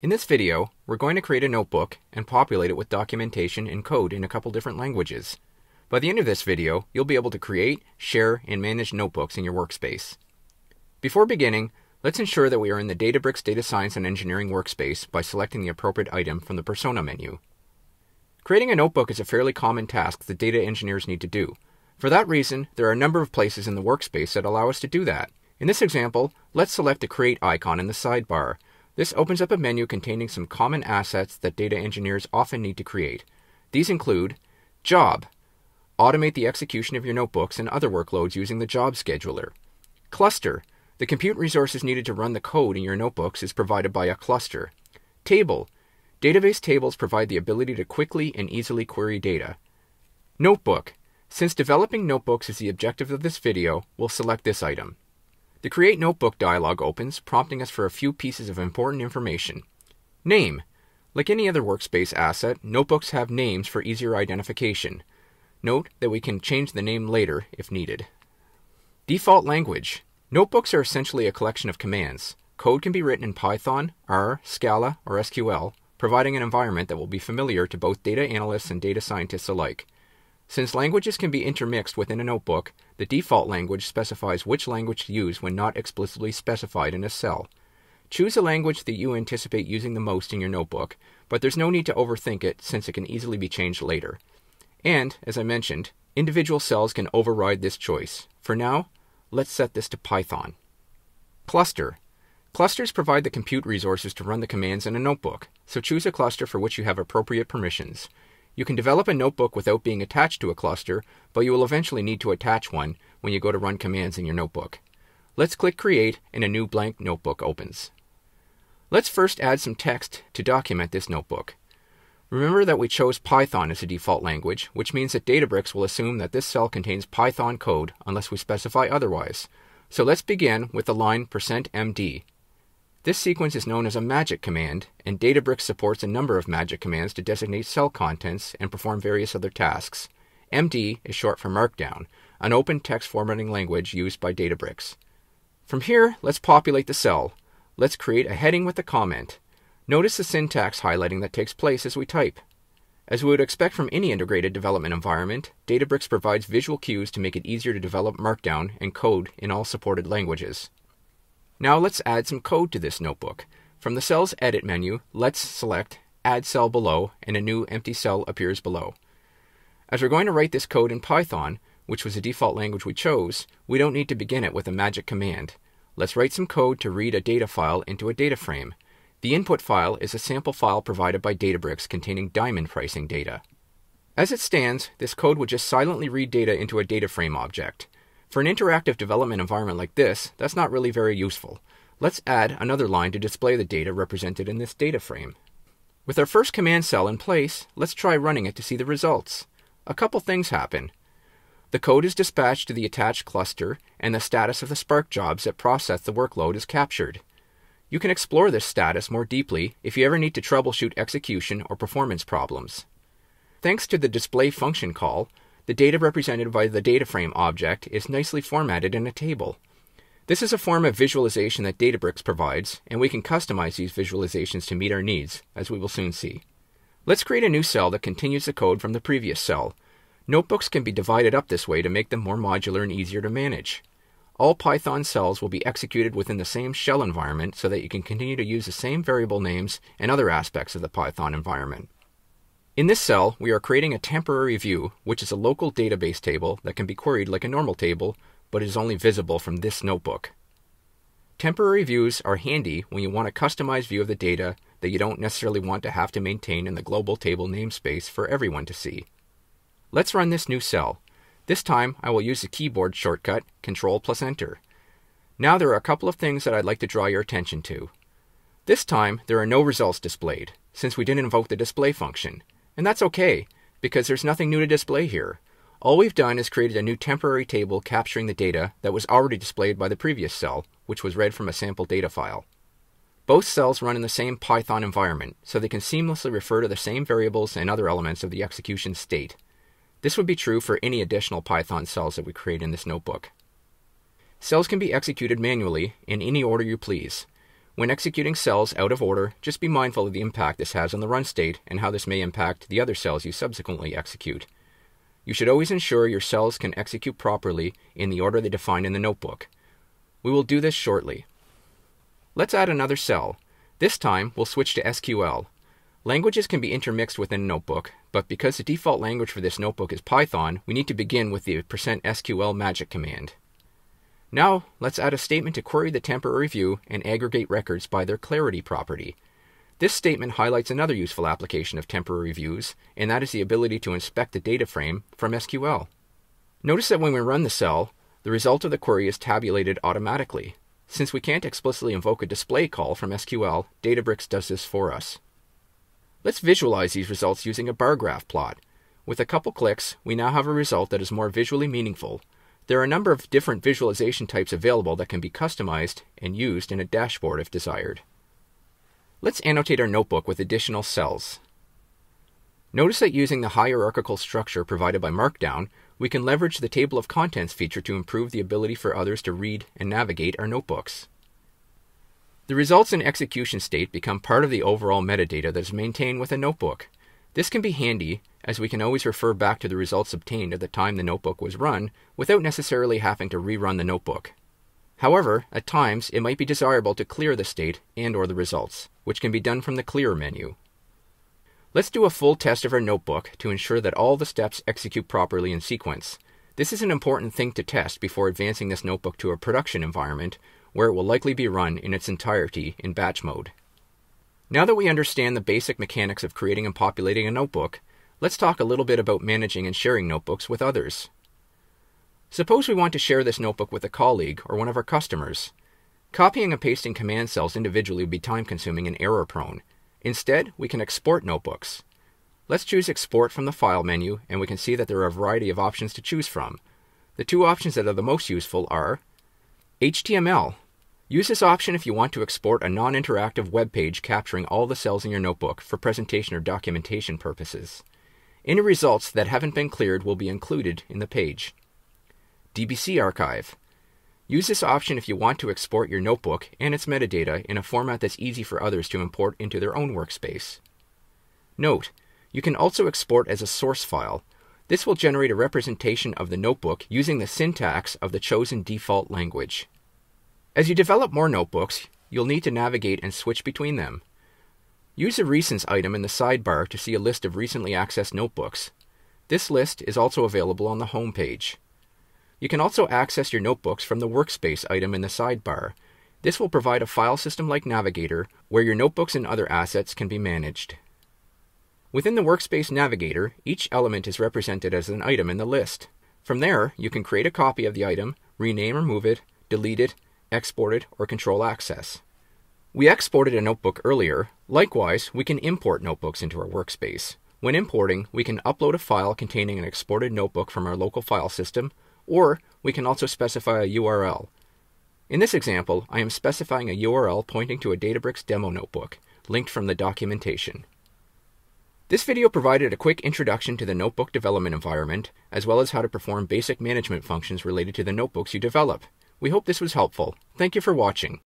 In this video, we're going to create a notebook and populate it with documentation and code in a couple different languages. By the end of this video, you'll be able to create, share, and manage notebooks in your workspace. Before beginning, let's ensure that we are in the Databricks Data Science and Engineering workspace by selecting the appropriate item from the Persona menu. Creating a notebook is a fairly common task that data engineers need to do. For that reason, there are a number of places in the workspace that allow us to do that. In this example, let's select the Create icon in the sidebar this opens up a menu containing some common assets that data engineers often need to create. These include Job. Automate the execution of your notebooks and other workloads using the job scheduler. Cluster. The compute resources needed to run the code in your notebooks is provided by a cluster. Table. Database tables provide the ability to quickly and easily query data. Notebook. Since developing notebooks is the objective of this video, we'll select this item. The Create Notebook dialog opens, prompting us for a few pieces of important information. Name. Like any other workspace asset, notebooks have names for easier identification. Note that we can change the name later if needed. Default language. Notebooks are essentially a collection of commands. Code can be written in Python, R, Scala, or SQL, providing an environment that will be familiar to both data analysts and data scientists alike. Since languages can be intermixed within a notebook, the default language specifies which language to use when not explicitly specified in a cell. Choose a language that you anticipate using the most in your notebook, but there's no need to overthink it since it can easily be changed later. And, as I mentioned, individual cells can override this choice. For now, let's set this to Python. Cluster. Clusters provide the compute resources to run the commands in a notebook, so choose a cluster for which you have appropriate permissions. You can develop a notebook without being attached to a cluster, but you will eventually need to attach one when you go to run commands in your notebook. Let's click Create and a new blank notebook opens. Let's first add some text to document this notebook. Remember that we chose Python as a default language, which means that Databricks will assume that this cell contains Python code unless we specify otherwise. So let's begin with the line %md this sequence is known as a magic command, and Databricks supports a number of magic commands to designate cell contents and perform various other tasks. MD is short for Markdown, an open text formatting language used by Databricks. From here, let's populate the cell. Let's create a heading with a comment. Notice the syntax highlighting that takes place as we type. As we would expect from any integrated development environment, Databricks provides visual cues to make it easier to develop Markdown and code in all supported languages. Now let's add some code to this notebook. From the Cells Edit menu, let's select Add Cell Below, and a new empty cell appears below. As we're going to write this code in Python, which was the default language we chose, we don't need to begin it with a magic command. Let's write some code to read a data file into a data frame. The input file is a sample file provided by Databricks containing diamond pricing data. As it stands, this code would just silently read data into a data frame object. For an interactive development environment like this, that's not really very useful. Let's add another line to display the data represented in this data frame. With our first command cell in place, let's try running it to see the results. A couple things happen. The code is dispatched to the attached cluster, and the status of the Spark jobs that process the workload is captured. You can explore this status more deeply if you ever need to troubleshoot execution or performance problems. Thanks to the display function call, the data represented by the data frame object is nicely formatted in a table. This is a form of visualization that Databricks provides, and we can customize these visualizations to meet our needs, as we will soon see. Let's create a new cell that continues the code from the previous cell. Notebooks can be divided up this way to make them more modular and easier to manage. All Python cells will be executed within the same shell environment so that you can continue to use the same variable names and other aspects of the Python environment. In this cell, we are creating a temporary view, which is a local database table that can be queried like a normal table, but is only visible from this notebook. Temporary views are handy when you want a customized view of the data that you don't necessarily want to have to maintain in the global table namespace for everyone to see. Let's run this new cell. This time, I will use the keyboard shortcut Control plus Enter. Now there are a couple of things that I'd like to draw your attention to. This time, there are no results displayed, since we didn't invoke the display function. And that's okay, because there's nothing new to display here. All we've done is created a new temporary table capturing the data that was already displayed by the previous cell, which was read from a sample data file. Both cells run in the same Python environment, so they can seamlessly refer to the same variables and other elements of the execution state. This would be true for any additional Python cells that we create in this notebook. Cells can be executed manually in any order you please. When executing cells out of order, just be mindful of the impact this has on the run state and how this may impact the other cells you subsequently execute. You should always ensure your cells can execute properly in the order they define in the notebook. We will do this shortly. Let's add another cell. This time, we'll switch to SQL. Languages can be intermixed within a notebook, but because the default language for this notebook is Python, we need to begin with the %sql magic command. Now, let's add a statement to query the temporary view and aggregate records by their clarity property. This statement highlights another useful application of temporary views, and that is the ability to inspect the data frame from SQL. Notice that when we run the cell, the result of the query is tabulated automatically. Since we can't explicitly invoke a display call from SQL, Databricks does this for us. Let's visualize these results using a bar graph plot. With a couple clicks, we now have a result that is more visually meaningful. There are a number of different visualization types available that can be customized and used in a dashboard if desired. Let's annotate our notebook with additional cells. Notice that using the hierarchical structure provided by Markdown, we can leverage the table of contents feature to improve the ability for others to read and navigate our notebooks. The results in execution state become part of the overall metadata that is maintained with a notebook. This can be handy, as we can always refer back to the results obtained at the time the notebook was run without necessarily having to rerun the notebook. However, at times it might be desirable to clear the state and or the results, which can be done from the Clear menu. Let's do a full test of our notebook to ensure that all the steps execute properly in sequence. This is an important thing to test before advancing this notebook to a production environment where it will likely be run in its entirety in batch mode. Now that we understand the basic mechanics of creating and populating a notebook, let's talk a little bit about managing and sharing notebooks with others. Suppose we want to share this notebook with a colleague or one of our customers. Copying and pasting command cells individually would be time consuming and error prone. Instead, we can export notebooks. Let's choose Export from the File menu, and we can see that there are a variety of options to choose from. The two options that are the most useful are HTML. Use this option if you want to export a non-interactive web page capturing all the cells in your notebook for presentation or documentation purposes. Any results that haven't been cleared will be included in the page. DBC Archive. Use this option if you want to export your notebook and its metadata in a format that's easy for others to import into their own workspace. Note, you can also export as a source file. This will generate a representation of the notebook using the syntax of the chosen default language. As you develop more notebooks, you'll need to navigate and switch between them. Use the Recents item in the sidebar to see a list of recently accessed notebooks. This list is also available on the home page. You can also access your notebooks from the Workspace item in the sidebar. This will provide a file system-like navigator where your notebooks and other assets can be managed. Within the Workspace Navigator, each element is represented as an item in the list. From there, you can create a copy of the item, rename or move it, delete it, export it, or control access. We exported a notebook earlier. Likewise, we can import notebooks into our workspace. When importing, we can upload a file containing an exported notebook from our local file system, or we can also specify a URL. In this example, I am specifying a URL pointing to a Databricks demo notebook, linked from the documentation. This video provided a quick introduction to the notebook development environment, as well as how to perform basic management functions related to the notebooks you develop. We hope this was helpful. Thank you for watching.